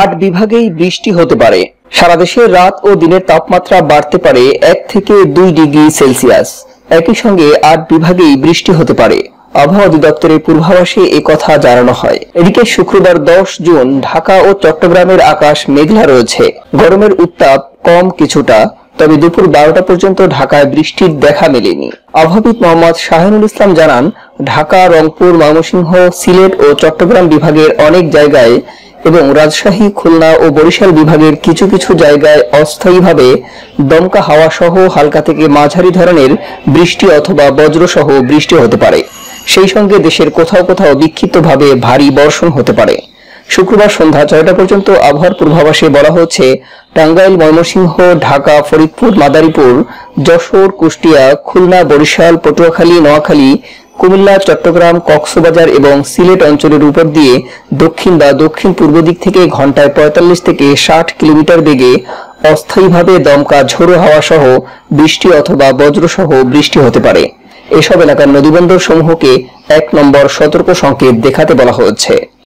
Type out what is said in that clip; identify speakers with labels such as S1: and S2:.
S1: আট বিভাগেই বৃষ্টি হতে পারে। সারা দেশে রাত ও দিনের তাপমাত্রা বাড়তে পারে এক থেকে দুই ডিগ্রি সেলসিয়াস। একই সঙ্গে আট বিভাগেই বৃষ্টি হতে পারে। আবহাওয়া অধিদপ্তরের পূর্বাভাসে এ কথা জানানো হয়। এদিকে শুক্রবার দশ জুন ঢাকা ও চট্টগ্রামের আকাশ মেঘলা রয়েছে। গরমের উত্তাপ কম কিছুটা, তবে দুপুর বারোটা পর্যন্ত ঢাকায় বৃষ্টির দেখা মেলেনি। আবহাবিদ মোহাম্মদ শাহিনুল ইসলাম জানান, ঢাকা, রংপুর, ময়মনসিংহ, সিলেট ও চট্টগ্রাম বিভাগের অনেক জায়গায় এবং রাজশাহী, খুলনা ও বরিশাল বিভাগের কিছু কিছু জায়গায় অস্থায়ীভাবে দমকা হাওয়া সহ হালকা থেকে মাঝারি ধরনের বৃষ্টি অথবা বজ্রসহ বৃষ্টি হতে পারে। সেই সঙ্গে দেশের কোথাও কোথাও বিক্ষিপ্তভাবে ভারী বর্ষণ হতে পারে। শুক্রবার সন্ধ্যা ছয়টা পর্যন্ত আবহাওয়ার পূর্বাভাসে বলা হচ্ছে, টাঙ্গাইল, ময়মনসিংহ, ঢাকা, ফরিদপুর, মাদারীপুর, যশোর, কুষ্টিয়া, খুলনা, বরিশাল, পটুয়াখালী, নোয়াখালী কুমিল্লা, চট্টগ্রাম, কক্সবাজার এবং সিলেট অঞ্চলের উপর দিয়ে দক্ষিণ বা দক্ষিণ পূর্ব দিক থেকে ঘন্টায় পঁয়তাল্লিশ থেকে ষাট কিলোমিটার বেগে অস্থায়ীভাবে দমকা ঝোড়ো হাওয়া সহ বৃষ্টি অথবা বজ্রসহ বৃষ্টি হতে পারে। এসব এলাকার নদীবন্দর সমূহকে এক নম্বর সতর্ক সংকেত দেখাতে বলা হয়েছে।